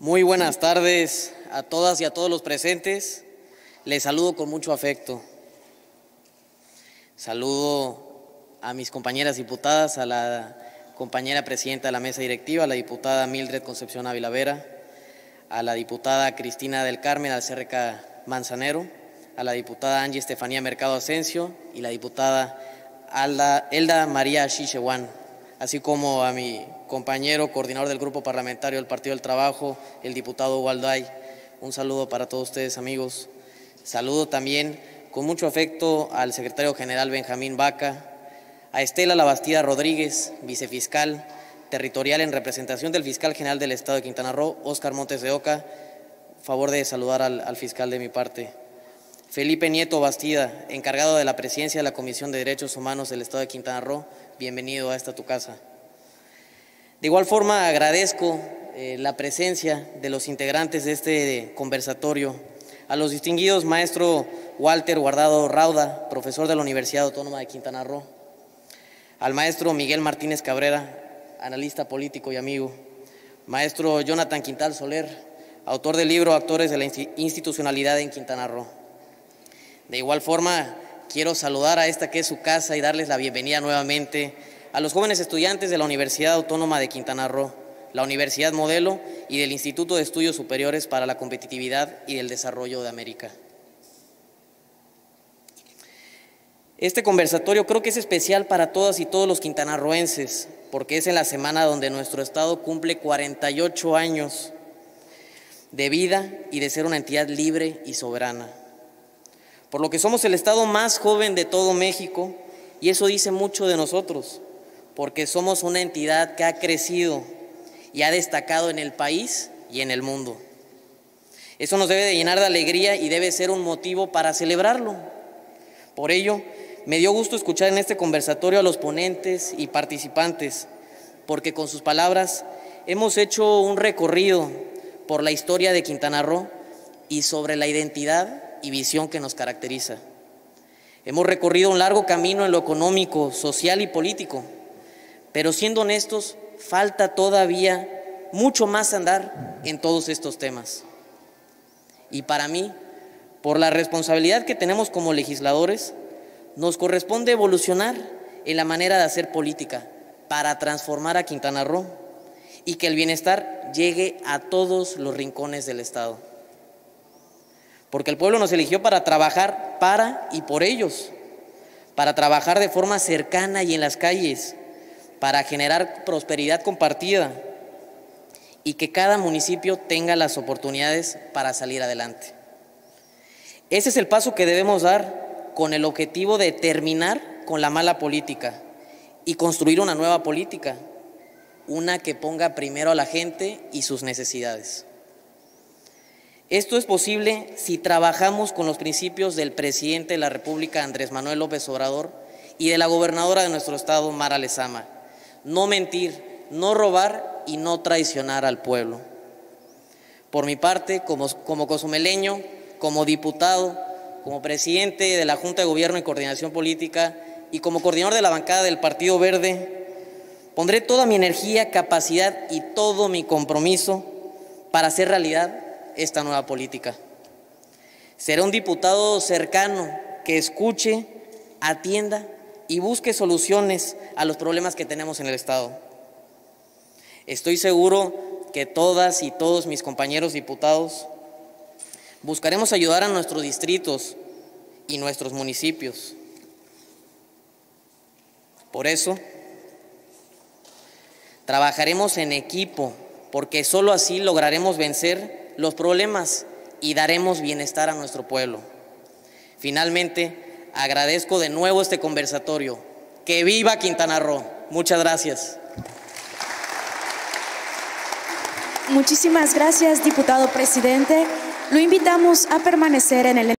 Muy buenas tardes a todas y a todos los presentes. Les saludo con mucho afecto. Saludo a mis compañeras diputadas, a la compañera presidenta de la mesa directiva, a la diputada Mildred Concepción Avilavera, a la diputada Cristina del Carmen Alcerca Manzanero, a la diputada Angie Estefanía Mercado Asensio y la diputada Elda María Chichewan, así como a mi compañero coordinador del Grupo Parlamentario del Partido del Trabajo, el diputado Walday. Un saludo para todos ustedes, amigos. Saludo también con mucho afecto al secretario general Benjamín Vaca, a Estela Labastida Rodríguez, vicefiscal territorial en representación del fiscal general del Estado de Quintana Roo, Óscar Montes de Oca. Favor de saludar al, al fiscal de mi parte. Felipe Nieto Bastida, encargado de la presidencia de la Comisión de Derechos Humanos del Estado de Quintana Roo, bienvenido a esta tu casa. De igual forma agradezco eh, la presencia de los integrantes de este conversatorio, a los distinguidos maestro Walter Guardado Rauda, profesor de la Universidad Autónoma de Quintana Roo, al maestro Miguel Martínez Cabrera, analista político y amigo, maestro Jonathan Quintal Soler, autor del libro Actores de la Institucionalidad en Quintana Roo. De igual forma, quiero saludar a esta que es su casa y darles la bienvenida nuevamente a los jóvenes estudiantes de la Universidad Autónoma de Quintana Roo, la Universidad Modelo y del Instituto de Estudios Superiores para la Competitividad y el Desarrollo de América. Este conversatorio creo que es especial para todas y todos los quintanarroenses, porque es en la semana donde nuestro Estado cumple 48 años de vida y de ser una entidad libre y soberana. Por lo que somos el Estado más joven de todo México y eso dice mucho de nosotros porque somos una entidad que ha crecido y ha destacado en el país y en el mundo. Eso nos debe de llenar de alegría y debe ser un motivo para celebrarlo. Por ello, me dio gusto escuchar en este conversatorio a los ponentes y participantes, porque con sus palabras hemos hecho un recorrido por la historia de Quintana Roo y sobre la identidad y visión que nos caracteriza. Hemos recorrido un largo camino en lo económico, social y político pero siendo honestos, falta todavía mucho más andar en todos estos temas. Y para mí, por la responsabilidad que tenemos como legisladores, nos corresponde evolucionar en la manera de hacer política para transformar a Quintana Roo y que el bienestar llegue a todos los rincones del Estado. Porque el pueblo nos eligió para trabajar para y por ellos, para trabajar de forma cercana y en las calles, para generar prosperidad compartida y que cada municipio tenga las oportunidades para salir adelante. Ese es el paso que debemos dar con el objetivo de terminar con la mala política y construir una nueva política, una que ponga primero a la gente y sus necesidades. Esto es posible si trabajamos con los principios del presidente de la República, Andrés Manuel López Obrador, y de la gobernadora de nuestro estado, Mara Lezama no mentir, no robar y no traicionar al pueblo. Por mi parte, como, como cozumeleño, como diputado, como presidente de la Junta de Gobierno y Coordinación Política y como coordinador de la bancada del Partido Verde, pondré toda mi energía, capacidad y todo mi compromiso para hacer realidad esta nueva política. Seré un diputado cercano que escuche, atienda y busque soluciones a los problemas que tenemos en el Estado. Estoy seguro que todas y todos mis compañeros diputados buscaremos ayudar a nuestros distritos y nuestros municipios. Por eso, trabajaremos en equipo, porque solo así lograremos vencer los problemas y daremos bienestar a nuestro pueblo. Finalmente, agradezco de nuevo este conversatorio. Que viva Quintana Roo. Muchas gracias. Muchísimas gracias, diputado presidente. Lo invitamos a permanecer en el